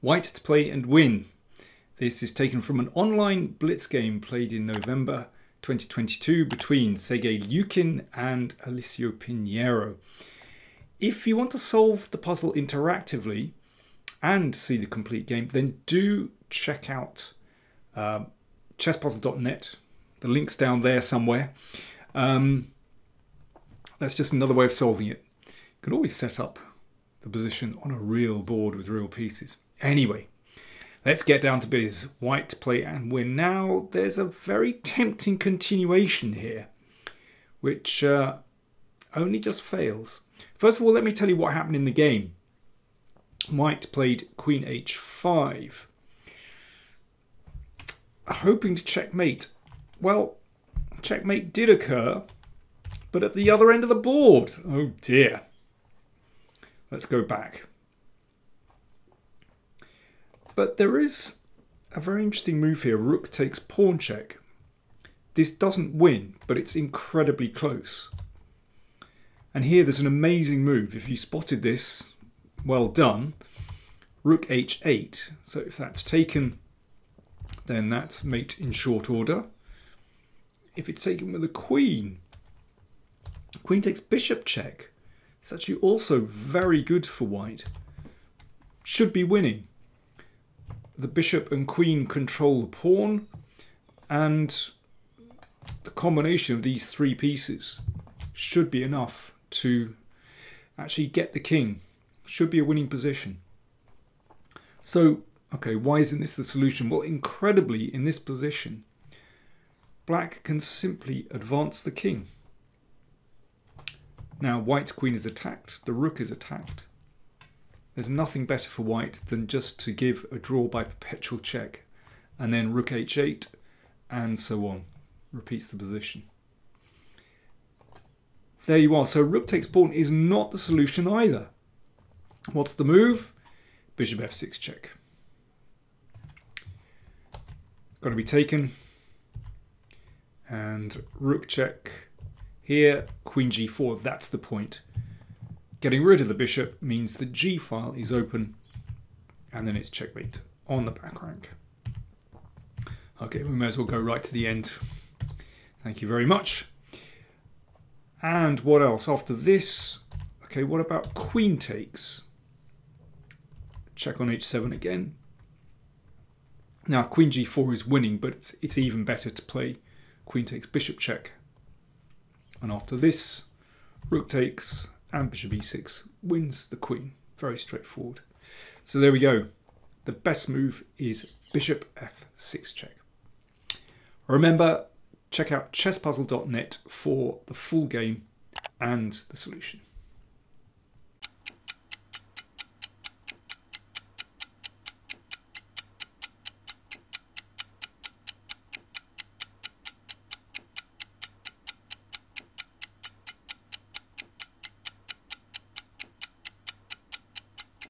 White to play and win. This is taken from an online blitz game played in November 2022 between Sergei Ljukin and Alicio Pinheiro. If you want to solve the puzzle interactively and see the complete game, then do check out uh, chesspuzzle.net. The link's down there somewhere. Um, that's just another way of solving it. You can always set up the position on a real board with real pieces. Anyway, let's get down to biz. White play and win. Now, there's a very tempting continuation here, which uh, only just fails. First of all, let me tell you what happened in the game. White played queen h5, hoping to checkmate. Well, checkmate did occur, but at the other end of the board. Oh dear. Let's go back. But there is a very interesting move here. Rook takes pawn check. This doesn't win, but it's incredibly close. And here there's an amazing move. If you spotted this, well done. Rook h8. So if that's taken, then that's mate in short order. If it's taken with a queen, queen takes bishop check. It's actually also very good for white. Should be winning. The bishop and queen control the pawn and the combination of these three pieces should be enough to actually get the king. Should be a winning position. So, okay, why isn't this the solution? Well, incredibly, in this position, black can simply advance the king. Now white's queen is attacked, the rook is attacked. There's nothing better for white than just to give a draw by perpetual check and then rook h8 and so on. Repeats the position. There you are. So rook takes pawn is not the solution either. What's the move? Bishop f6 check. Got to be taken. And rook check here, queen g4, that's the point. Getting rid of the bishop means the g file is open and then it's checkmate on the back rank. Okay, we may as well go right to the end. Thank you very much. And what else? After this, okay, what about queen takes? Check on h7 again. Now, queen g4 is winning, but it's, it's even better to play queen takes bishop check and after this, rook takes and bishop e6 wins the queen. Very straightforward. So there we go. The best move is bishop f6 check. Remember, check out chesspuzzle.net for the full game and the solution.